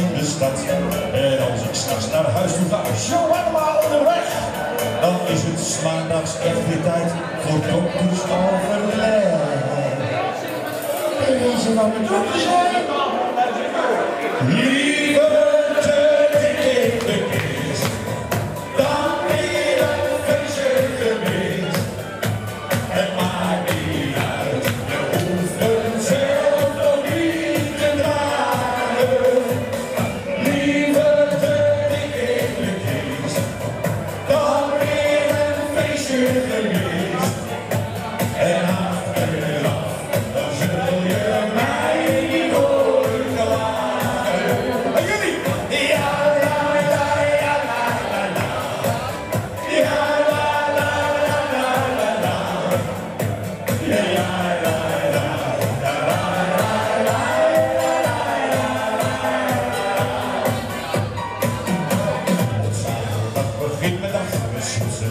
in de stad. En als ik straks naar huis toe ga, shawarma onderweg. Dan is het maandags echt weer tijd voor doktersoverleg. Er is een andere een feestje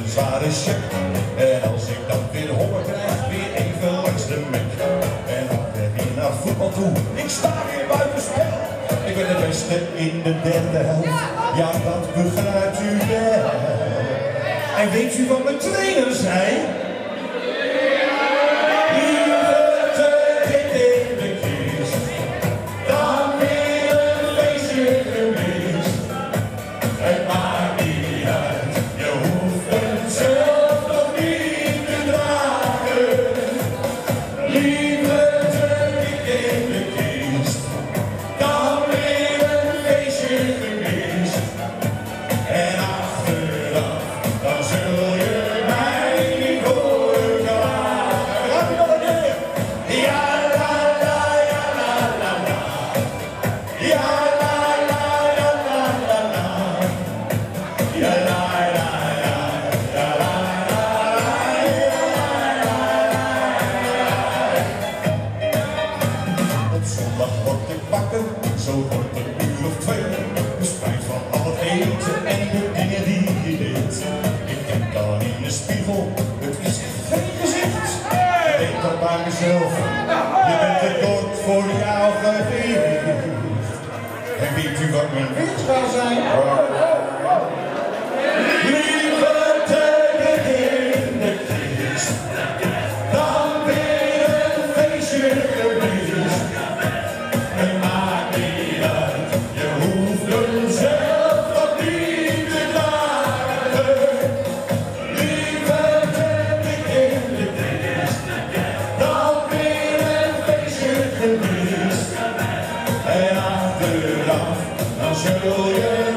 zware check. En als ik dan weer honger krijg, weer even langs de mek. En dan weer weer naar voetbal toe, ik sta weer buiten spel. Ik ben de beste in de derde helft, ja dat begrijpt u wel. En weet u wat mijn trainer zei? En de dingen die je deed. Ik kijk dan in de spiegel, het is geen gezicht. Ik denk dan bij mezelf, je bent het dood voor jouw gewicht. En weet u wat mijn wens zou zijn? Hallelujah.